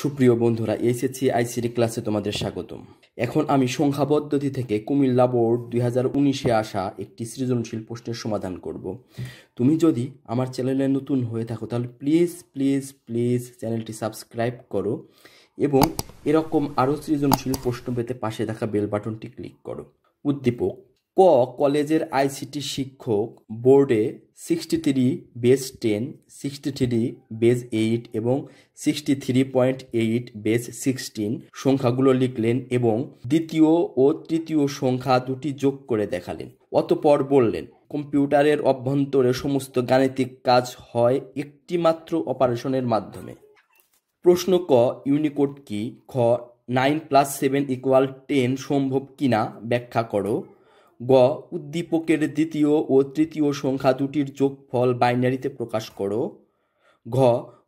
সুপ্রিয় বন্ধুরা HSC ICD ক্লাসে তোমাদের স্বাগতম। এখন আমি সংখ্যা পদ্ধতি থেকে কুমিল্লা বোর্ড দুই হাজার উনিশে আসা একটি সৃজনশীল প্রশ্নের সমাধান করব। তুমি যদি আমার চ্যানেলে নতুন হয়ে থাকো, তাহলে প্লিজ প্লিজ প্লিজ চ্যানেলটি সাবস্ক্রাইব করো এবং এরকম আরও সৃজনশীল প্রশ্ন পেতে পাশে থাকা বেল বাটনটি ক্লিক করো। উদ্দীপক, ক কলেজের আইসিটি শিক্ষক বোর্ডে sixty three base ten sixty three base eight এবং sixty three point eight base sixteen সংখ্যাগুলো লিখলেন এবং দ্বিতীয় ও তৃতীয় সংখ্যা দুটি যোগ করে দেখালেন। অতপর বললেন, কম্পিউটারের অভ্যন্তরে সমস্ত গাণিতিক কাজ হয় একটি মাত্র অপারেশনের মাধ্যমে। প্রশ্ন ক, ইউনিকোড কি? খ nine plus seven equal ten সম্ভব কিনা? ব্যাখ্যা করো। গ, উদ্দীপকের দ্বিতীয় ও তৃতীয় সংখ্যা দুটির যোগফল বাইনারিতে প্রকাশ করো। ঘ,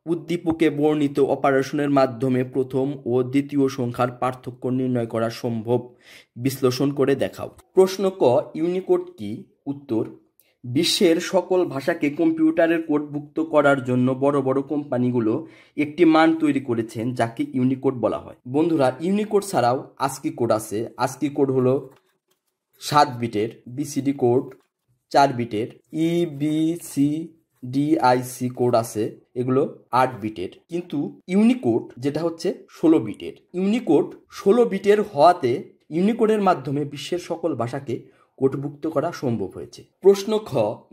উদ্দীপকে বর্ণিত অপারেশনের মাধ্যমে প্রথম ও দ্বিতীয় সংখ্যার পার্থক্য নির্ণয় করা সম্ভব। বিশ্লেষণ করে দেখাও। প্রশ্ন ক, ইউনিকোড কি? উত্তর, বিশ্বের সকল ভাষাকে কম্পিউটারের কোডভুক্ত করার জন্য বড় বড় কোম্পানিগুলো একটি মান তৈরি করেছেন, যাকে ইউনিকোড বলা হয়। বন্ধুরা, ইউনিকোড ছাড়াও আস্কি কোড আছে। আস্কি কোড হলো সাত বিটের বিসিডি কোড চার বিটের E B C DIC code আছে, এগুলো আট বিটের। কিন্তু ইউনিকোড যেটা হচ্ছে ষোলো বিটের। ইউনিকোড ষোলো বিটের হওয়াতে ইউনিকোডের মাধ্যমে বিশ্বের সকল ভাষাকে কোডভুক্ত করা সম্ভব হয়েছে। প্রশ্ন খ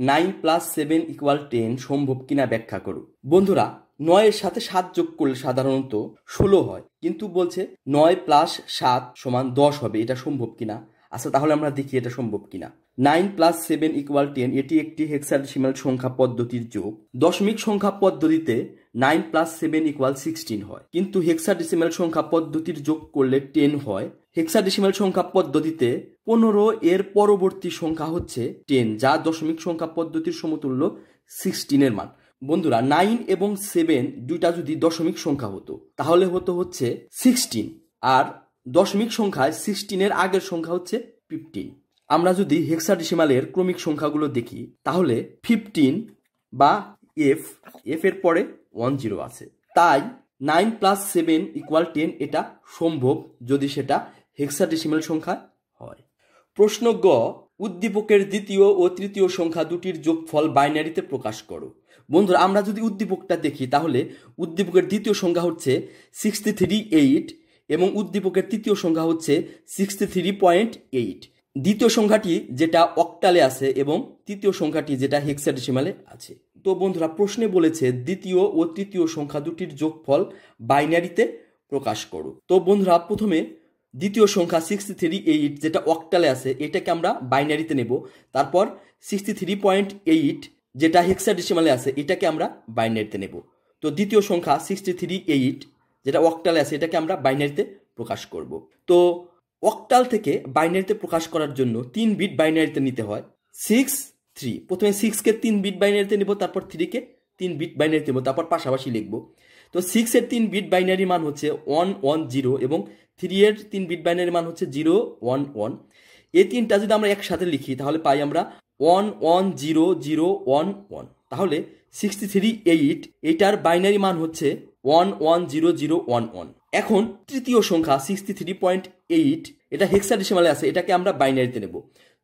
nine plus seven equal ten সম্ভব কিনা ব্যাখ্যা করুন। বন্ধুরা, নয়ের সাথে সাত যোগ করলে সাধারণত ষোলো হয়, কিন্তু বলছে নয় প্লাস সাত সমান দশ হবে, এটা সম্ভব কিনা? আচ্ছা তাহলে আমরা দেখি এটা সম্ভব কিনা। Nine plus seven equal ten এটি একটি হেক্সাডেসিমাল সংখ্যা পদ্ধতির যোগ। দশমিক সংখ্যা পদ্ধতিতে nine plus seven equal sixteen হয়। কিন্তু হেক্সাডেসিমাল সংখ্যা পদ্ধতির যোগ করলে টেন হয়। হেক্সাডেসিমাল সংখ্যা পদ্ধতিতে পনেরো এর পরবর্তী সংখ্যা হচ্ছে টেন যা দশমিক সংখ্যা পদ্ধতির সমতুল্য সিক্সটিনের মান। বন্ধুরা, নাইন এবং সেভেন দুইটা যদি দশমিক সংখ্যা হতো, তাহলে হতো হচ্ছে সিক্সটিন আর দশমিক সংখ্যায় সিক্সটিনের আগের সংখ্যা হচ্ছে ফিফটিন আমরা যদি হেক্সাডেসিমালের ক্রমিক সংখ্যাগুলো দেখি, তাহলে ফিফটিন বা এফ এফ এর পরে ওয়ান জিরো আছে। তাই nine plus seven equal ten এটা সম্ভব যদি সেটা হেক্সাডেসিমাল সংখ্যা হয়। প্রশ্ন গ, উদ্দীপকের দ্বিতীয় ও তৃতীয় সংখ্যা দুটির যোগফল বাইনারিতে প্রকাশ করো। বন্ধুরা, আমরা যদি উদ্দীপকটা দেখি, তাহলে উদ্দীপকের দ্বিতীয় সংখ্যা হচ্ছে সিক্সটি থ্রি এইট এবং উদ্দীপকের তৃতীয় সংখ্যা হচ্ছে সিক্সটি থ্রি পয়েন্ট এইট দ্বিতীয় সংখ্যাটি যেটা অক্টালে আছে এবং তৃতীয় সংখ্যাটি যেটা হেক্সাডেসিমালে আছে। তো বন্ধুরা, প্রশ্নে বলেছে দ্বিতীয় ও তৃতীয় সংখ্যা দুটির যোগফল বাইনারিতে প্রকাশ করো। তো বন্ধুরা, প্রথমে দ্বিতীয় সংখ্যা সিক্সটি থ্রি এইট যেটা অক্টালে আছে, এটাকে আমরা বাইনারিতে নেব। তারপর সিক্সটি থ্রি পয়েন্ট এইট যেটা হেক্সাডেসিমালে আছে, এটাকে আমরা বাইনারিতে নেব। তো দ্বিতীয় সংখ্যা সিক্সটি থ্রি এইট যেটা অক্টালে আছে, এটাকে আমরা বাইনারিতে প্রকাশ করব। তো অক্টাল থেকে বাইনারিতে প্রকাশ করার জন্য তিন বিট বাইনারিতে নিতে হয়। সিক্স থ্রি প্রথমে সিক্সকে তিন বিট বাইনারিতে নেব, তারপর থ্রিকে তিন বিট বাইনারিতে নেব, তারপর পাশাপাশি লিখব। তো সিক্সের তিন বিট বাইনারি মান হচ্ছে ওয়ান ওয়ান জিরো এবং থ্রি এর তিন বিট বাইনারি মান হচ্ছে জিরো ওয়ান ওয়ান এই তিনটা যদি আমরা একসাথে লিখি, তাহলে পাই আমরা one one zero zero one one তাহলে সিক্সটি থ্রি এইট এইটার বাইনারি মান হচ্ছে one one zero zero one one এখন তৃতীয় সংখ্যা সিক্সটি থ্রি পয়েন্ট এইট এটা হেক্সাডেসিমালে আছে, এটাকে আমরা বাইনারিতে নেব।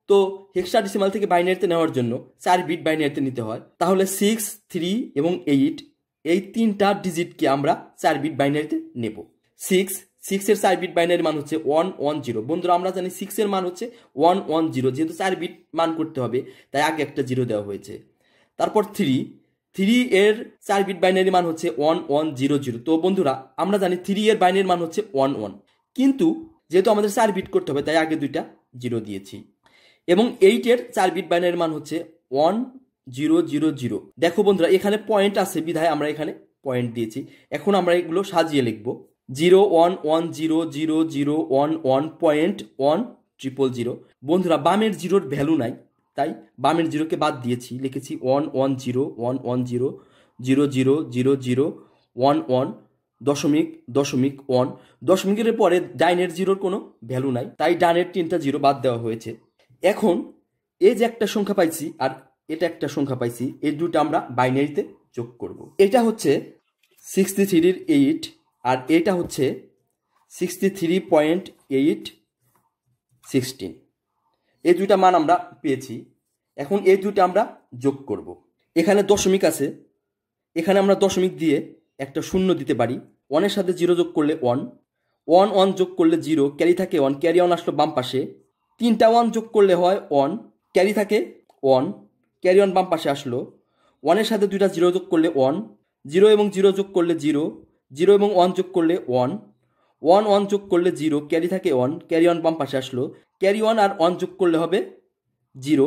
তো হেক্সাডেসিমাল থেকে বাইনারিতে নেওয়ার জন্য চার বিট বাইনারিতে নিতে হয়। তাহলে সিক্স থ্রি এবং এইট এই তিনটা ডিজিটকে আমরা চার বিট বাইনারিতে নেব। সিক্স সিক্সের চার বিট বাইনারি মান হচ্ছে ওয়ান ওয়ান জিরো বন্ধুরা, আমরা জানি সিক্সের মান হচ্ছে ওয়ান ওয়ান জিরো যেহেতু চার বিট মান করতে হবে, তাই আগে একটা জিরো দেওয়া হয়েছে। তারপর থ্রি থ্রি এর চার বিট বাইনারি মান হচ্ছে ওয়ান ওয়ান জিরো জিরো তো বন্ধুরা, আমরা জানি থ্রি এর বাইনারি মান হচ্ছে ওয়ান ওয়ান কিন্তু যেহেতু আমাদের চার বিট করতে হবে, তাই আগে দুইটা জিরো দিয়েছি। এবং এইটের চার বিট বাইনারি মান হচ্ছে ওয়ান জিরো জিরো জিরো দেখো বন্ধুরা, এখানে পয়েন্ট আছে বিধায় আমরা এখানে পয়েন্ট দিয়েছি। এখন আমরা এগুলো সাজিয়ে লিখব। Zero one one zero zero zero one one point one triple zero বন্ধুরা, বামের জিরোর ভ্যালু নাই। তাই বামের জিরোকে বাদ দিয়েছি, লিখেছি one one zero, one one zero zero zero zero zero, one one দশমিক দশমিক ওয়ান। দশমিকের পরে ডাইনের জিরোর কোনো ভ্যালু নাই, তাই ডানের তিনটা জিরো বাদ দেওয়া হয়েছে। এখন এই যে একটা সংখ্যা পাইছি আর এটা একটা সংখ্যা পাইছি, এই দুটো আমরা বাইনারিতে যোগ করব। এটা হচ্ছে সিক্সটি থ্রির এইট আর এটা হচ্ছে sixty three point eight sixteen এই দুইটা মান আমরা পেয়েছি। এখন এই দুইটা আমরা যোগ করব। এখানে দশমিক আছে। এখানে আমরা দশমিক দিয়ে একটা শূন্য দিতে পারি। ওয়ানের সাথে জিরো যোগ করলে ওয়ান ওয়ান ওয়ান যোগ করলে জিরো ক্যারি থাকে ওয়ান ক্যারি ওয়ান আসলো বাম পাশে। তিনটা ওয়ান যোগ করলে হয় ওয়ান ক্যারি থাকে ওয়ান ক্যারি ওয়ান বাম পাশে আসলো। ওয়ানের সাথে দুইটা জিরো যোগ করলে ওয়ান জিরো এবং জিরো যোগ করলে জিরো জিরো এবং ওয়ান যোগ করলে ওয়ান ওয়ান ওয়ান যোগ করলে জিরো ক্যারি থাকে ওয়ান ক্যারি ওয়ান বাম পাশে আসলো। ক্যারি ওয়ান আর ওয়ান যোগ করলে হবে জিরো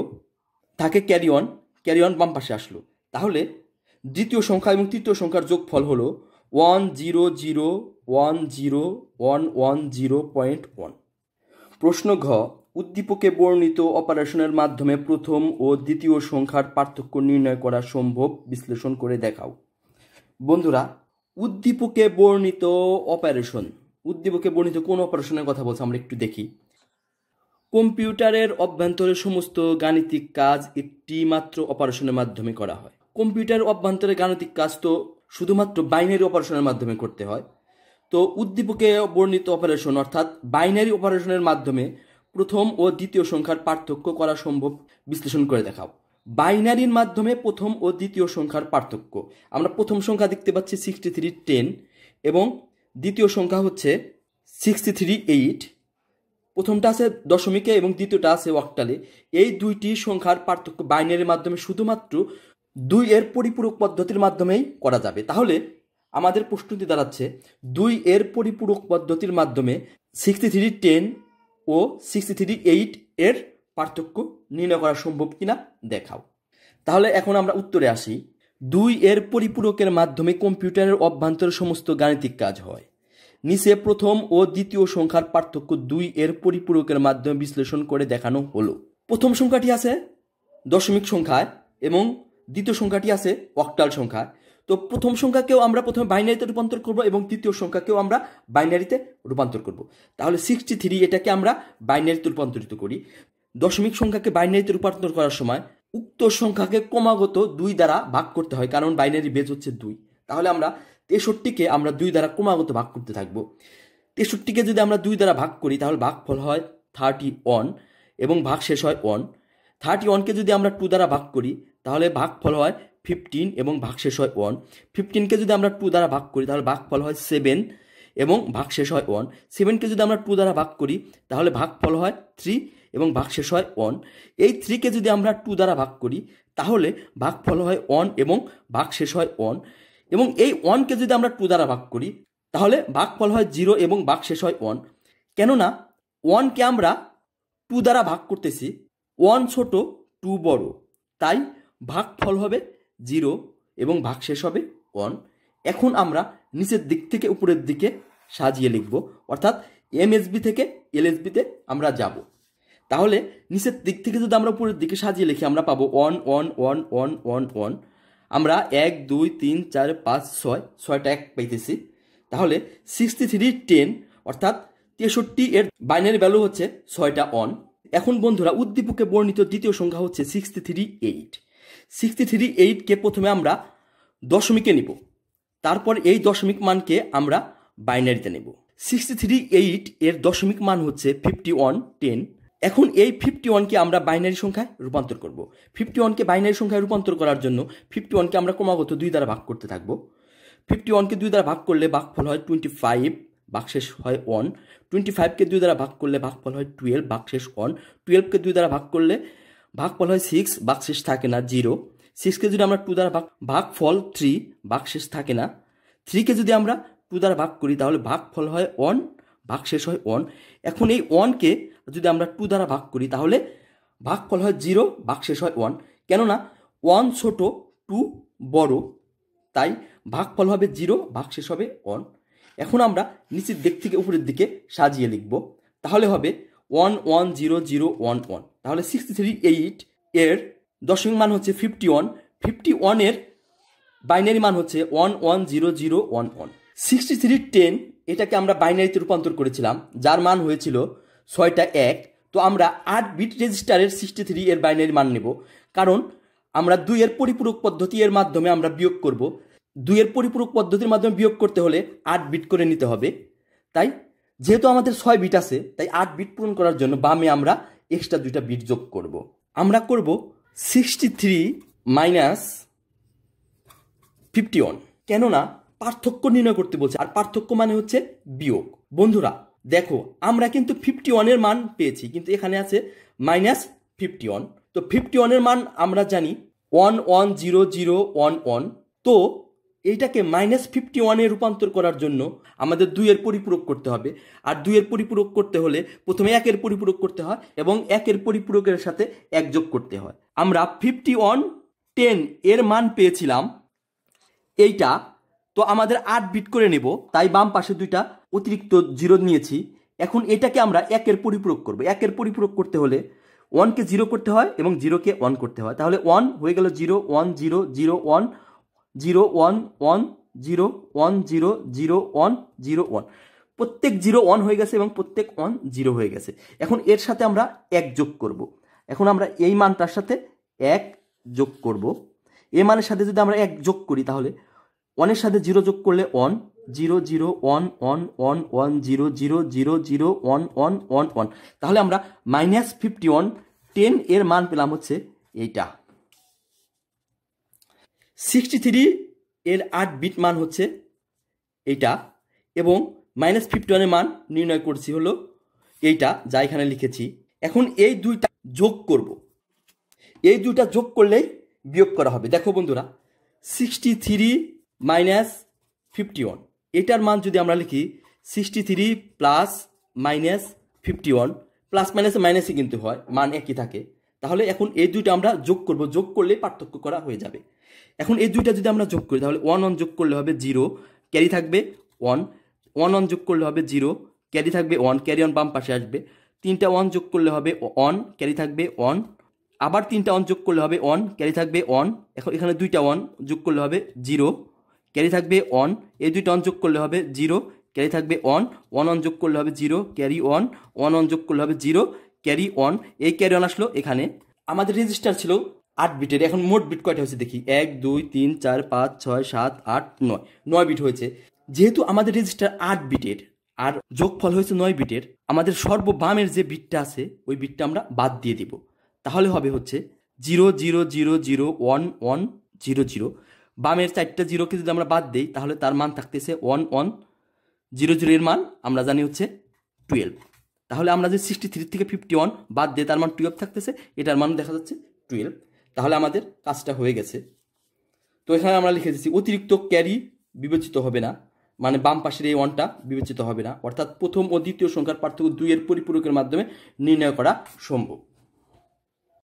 থাকে ক্যারি ওয়ান ক্যারি ওয়ান বাম পাশে আসলো। তাহলে দ্বিতীয় সংখ্যা এবং তৃতীয় সংখ্যার যোগফল হলো one zero zero one zero one one zero point one প্রশ্ন ঘ, উদ্দীপকে বর্ণিত অপারেশনের মাধ্যমে প্রথম ও দ্বিতীয় সংখ্যার পার্থক্য নির্ণয় করা সম্ভব, বিশ্লেষণ করে দেখাও। বন্ধুরা, উদ্দীপকে বর্ণিত অপারেশন উদ্দীপকে বর্ণিত কোন অপারেশনের কথা বলছে? আমরা একটু দেখি। কম্পিউটারের অভ্যন্তরে সমস্ত গাণিতিক কাজ একটি মাত্র অপারেশনের মাধ্যমে করা হয়। কম্পিউটার অভ্যন্তরে গাণিতিক কাজ তো শুধুমাত্র বাইনারি অপারেশনের মাধ্যমে করতে হয়। তো উদ্দীপকে বর্ণিত অপারেশন অর্থাৎ বাইনারি অপারেশনের মাধ্যমে প্রথম ও দ্বিতীয় সংখ্যার পার্থক্য করা সম্ভব বিশ্লেষণ করে দেখাও। বাইনারির মাধ্যমে প্রথম ও দ্বিতীয় সংখ্যার পার্থক্য। আমরা প্রথম সংখ্যা দেখতে পাচ্ছি সিক্সটি থ্রি টেন এবং দ্বিতীয় সংখ্যা হচ্ছে সিক্সটি থ্রি এইট প্রথমটা আছে দশমিকে এবং দ্বিতীয়টা আছে অক্টালে এই দুইটি সংখ্যার পার্থক্য বাইনারির মাধ্যমে শুধুমাত্র দুই এর পরিপূরক পদ্ধতির মাধ্যমেই করা যাবে। তাহলে আমাদের প্রশ্নটি দাঁড়াচ্ছে, দুই এর পরিপূরক পদ্ধতির মাধ্যমে সিক্সটি থ্রি টেন ও সিক্সটি থ্রি এইট এর পার্থক্য নির্ণয় করা সম্ভব কিনা দেখাও। তাহলে এখন আমরা উত্তরে আসি, দুই এর পরিপূরকের মাধ্যমে কম্পিউটারের অভ্যন্তরে সমস্ত গাণিতিক কাজ হয়। নিচে প্রথম ও দ্বিতীয় সংখ্যার পার্থক্য দুই এর পরিপূরকের মাধ্যমে বিশ্লেষণ করে দেখানো হলো। প্রথম সংখ্যাটি আছে দশমিক সংখ্যায় এবং দ্বিতীয় সংখ্যাটি আছে অক্টাল সংখ্যায়। তো প্রথম সংখ্যাকেও আমরা প্রথমে বাইনারিতে রূপান্তর করব এবং দ্বিতীয় সংখ্যাকেও আমরা বাইনারিতে রূপান্তর করব। তাহলে সিক্সটি থ্রি এটাকে আমরা বাইনারিতে রূপান্তরিত করি। দশমিক সংখ্যাকে বাইনারিতে রূপান্তর করার সময় উক্ত সংখ্যাকে ক্রমাগত দুই দ্বারা ভাগ করতে হয়, কারণ বাইনারি বেজ হচ্ছে দুই। তাহলে আমরা তেষট্টিকে আমরা দুই দ্বারা ক্রমাগত ভাগ করতে থাকব। তেষট্টিকে যদি আমরা দুই দ্বারা ভাগ করি, তাহলে ভাগফল হয় থার্টি ওয়ান এবং ভাগ শেষ হয় ওয়ান থার্টি ওয়ানকে যদি আমরা টু দ্বারা ভাগ করি, তাহলে ভাগফল হয় ফিফটিন এবং ভাগ শেষ হয় ওয়ান ফিফটিনকে যদি আমরা টু দ্বারা ভাগ করি, তাহলে ভাগফল হয় সেভেন এবং ভাগ শেষ হয় ওয়ান সেভেনকে যদি আমরা টু দ্বারা ভাগ করি, তাহলে ভাগফল হয় থ্রি এবং ভাগ শেষ হয় ওয়ান এই থ্রিকে যদি আমরা টু দ্বারা ভাগ করি, তাহলে ভাগফল হয় ওয়ান এবং ভাগ শেষ হয় ওয়ান এবং এই ওয়ানকে যদি আমরা টু দ্বারা ভাগ করি, তাহলে ভাগফল হয় জিরো এবং ভাগ শেষ হয় ওয়ান কেননা ওয়ানকে আমরা টু দ্বারা ভাগ করতেছি ওয়ান ছোট টু বড়। তাই ভাগফল হবে জিরো এবং ভাগ শেষ হবে ওয়ান এখন আমরা নিচের দিক থেকে উপরের দিকে সাজিয়ে লিখব, অর্থাৎ এমএসবি থেকে এলএসবিতে আমরা যাব। তাহলে নিচের দিক থেকে যদি আমরা উপরের দিকে সাজিয়ে লিখি, আমরা পাবো one one one one one one আমরা এক, দুই, তিন, চার, পাঁচ, ছয়, ছয়টা এক পাইতেছি। তাহলে সিক্সটি থ্রি টেন অর্থাৎ তেষট্টি এর বাইনারি ভ্যালু হচ্ছে ছয়টা অন এখন বন্ধুরা, উদ্দীপকে বর্ণিত দ্বিতীয় সংখ্যা হচ্ছে sixty three eight sixty three এইটকে প্রথমে আমরা দশমিকে নিব। তারপর এই দশমিক মানকে আমরা বাইনারিতে নেব। সিক্সটি থ্রি এইট এর দশমিক মান হচ্ছে ফিফটি ওয়ান টেন এখন এই ফিফটি ওয়ানকে আমরা বাইনারি সংখ্যায় রূপান্তর করব। ফিফটি ওয়ানকে বাইনারি সংখ্যায় রূপান্তর করার জন্য ফিফটি ওয়ানকে আমরা ক্রমাগত দুই দ্বারা ভাগ করতে থাকব। ফিফটি ওয়ানকে দুই দ্বারা ভাগ করলে ভাগফল হয় টোয়েন্টি ফাইভ ভাগশেষ হয় ওয়ান টোয়েন্টি ফাইভকে দুই দ্বারা ভাগ করলে ভাগফল হয় টুয়েলভ ভাগশেষ ওয়ান টুয়েলভকে দুই দ্বারা ভাগ করলে ভাগফল হয় সিক্স ভাগশেষ থাকে না জিরো সিক্সকে যদি আমরা টু দ্বারা ভাগ ভাগফল থ্রি ভাগশেষ থাকে না। থ্রিকে যদি আমরা টু দ্বারা ভাগ করি তাহলে ভাগফল হয় ওয়ান ভাগশেষ হয় ওয়ান এখন এই ওয়ানকে যদি আমরা টু দ্বারা ভাগ করি, তাহলে ভাগফল হয় জিরো ভাগশেষ হয় ওয়ান কেননা ওয়ান ছোট টু বড়, তাই ভাগফল হবে জিরো ভাগশেষ হবে ওয়ান এখন আমরা নিচের দিক থেকে উপরের দিকে সাজিয়ে লিখব। তাহলে হবে one one zero zero one one তাহলে সিক্সটি থ্রি এইট এর দশমিক মান হচ্ছে ফিফটি ওয়ান ফিফটি ওয়ানের বাইনারি মান হচ্ছে one one zero zero one one sixty three ten এটাকে আমরা বাইনারিতে রূপান্তর করেছিলাম, যার মান হয়েছিল ছয়টা এক, তো আমরা আট বিট রেজিস্টারের সিক্সটি থ্রি এর বাইনারি মান নেব। কারণ আমরা দুইয়ের পরিপূরক পদ্ধতি এর মাধ্যমে আমরা বিয়োগ করব। দুইয়ের পরিপূরক পদ্ধতির মাধ্যমে বিয়োগ করতে হলে আট বিট করে নিতে হবে। তাই, যেহেতু আমাদের ছয় বিট আছে, তাই আট বিট পূরণ করার জন্য বামে আমরা এক্সট্রা দুইটা বিট যোগ করব। আমরা করব sixty three minus fifty one কেননা, পার্থক্য নির্ণয় করতে বলছে, আর পার্থক্য মানে হচ্ছে বিয়োগ। বন্ধুরা দেখো, আমরা কিন্তু ফিফটি ওয়ানের মান পেয়েছি, কিন্তু এখানে আছে মাইনাস ফিফটি ওয়ান তো ফিফটি ওয়ানের মান আমরা জানি one one zero zero one one তো এইটাকে মাইনাস ফিফটি ওয়ানে রূপান্তর করার জন্য আমাদের দুইয়ের পরিপূরক করতে হবে। আর দুইয়ের পরিপূরক করতে হলে প্রথমে একের পরিপূরক করতে হয় এবং একের পরিপূরকের সাথে এক যোগ করতে হয়। আমরা ফিফটি ওয়ান টেন এর মান পেয়েছিলাম, এইটা। তো আমাদের আট বিট করে নেব, তাই বাম পাশে দুইটা অতিরিক্ত জিরো নিয়েছি, এখন এটাকে আমরা একের পরিপূরক করব। একের পরিপূরক করতে হলে ওয়ানকে জিরো করতে হয় এবং জিরোকে ওয়ান করতে হয়। তাহলে ওয়ান হয়ে গেল zero one zero zero one zero one one zero one zero zero one zero one প্রত্যেক জিরো ওয়ান হয়ে গেছে এবং প্রত্যেক ওয়ান জিরো হয়ে গেছে। এখন এর সাথে আমরা এক যোগ করব। এখন আমরা এই মানটার সাথে এক যোগ করব। এ মানের সাথে যদি আমরা এক যোগ করি তাহলে ওয়ানের সাথে জিরো যোগ করলে one zero zero one one one one zero zero zero zero one one one one. তাহলে আমরা মাইনাস ফিফটি ওয়ান টেন এর মান পেলাম হচ্ছে এইটা। সিক্সটি থ্রি এর আট বিট মান হচ্ছে এইটা এবং মাইনাস ফিফটি ওয়ানের মান নির্ণয় করছি হলো এইটা যা এখানে লিখেছি। এখন এই দুইটা যোগ করব। এই দুইটা যোগ করলেই বিয়োগ করা হবে। দেখো বন্ধুরা sixty three minus fifty one এটার মান যদি আমরা লিখি sixty three plus minus fifty one plus মাইনাসে মাইনাসই কিন্তু হয়, মান একই থাকে। তাহলে এখন এই দুইটা আমরা যোগ করব, যোগ করলে পার্থক্য করা হয়ে যাবে। এখন এই দুইটা যদি আমরা যোগ করি, তাহলে ওয়ান ওয়ান যোগ করলে হবে জিরো ক্যারি থাকবে ওয়ান ওয়ান ওয়ান যোগ করলে হবে জিরো ক্যারি থাকবে ওয়ান ক্যারি অন বাম পাশে আসবে। তিনটা ওয়ান যোগ করলে হবে ওয়ান ক্যারি থাকবে ওয়ান আবার তিনটা ওয়ান যোগ করলে হবে ওয়ান ক্যারি থাকবে ওয়ান এখন এখানে দুইটা ওয়ান যোগ করলে হবে জিরো ক্যারি থাকবে ওয়ান, এই দুইটা অন যোগ করলে হবে জিরো। ক্যারি থাকবে ওয়ান ওয়ান অন যোগ করলে হবে zero, carry one one one যোগ করলে হবে জিরো, ক্যারি ওয়ান। এই ক্যারি অন আসলো এখানে। আমাদের রেজিস্টার ছিল আট বিটের এখন মোট বিট কয়টা হয়েছে দেখি। এক, দুই, তিন, চার, পাঁচ, ছয়, সাত, আট, নয়। নয় বিট হয়েছে। যেহেতু আমাদের রেজিস্টার আট বিটের আর যোগফল হয়েছে নয় বিটের আমাদের সর্ববামের যে বিটটা আছে, ওই বিটটা আমরা বাদ দিয়ে দিব। তাহলে হবে হচ্ছে zero zero zero zero, one one, zero zero. বামের চারটা জিরোকে যদি আমরা বাদ দিই, তাহলে তার মান থাকতেছে ওয়ান ওয়ান জিরো জিরো এর মান, আমরা জানি হচ্ছে টুয়েলভ তাহলে আমরা যে সিক্সটি থ্রি থেকে ফিফটি ওয়ান বাদ দিয়ে তার মান টুয়েলভ থাকতেছে, এটার মান দেখা যাচ্ছে টুয়েলভ তাহলে আমাদের কাজটা হয়ে গেছে। তো এখানে আমরা লিখে দিচ্ছি, অতিরিক্ত ক্যারি বিবেচিত হবে না মানে বাম পাশের এই ওয়ানটা বিবেচিত হবে না। অর্থাৎ প্রথম ও দ্বিতীয় সংখ্যার পার্থক্য দুইয়ের পরিপূরকের মাধ্যমে নির্ণয় করা সম্ভব।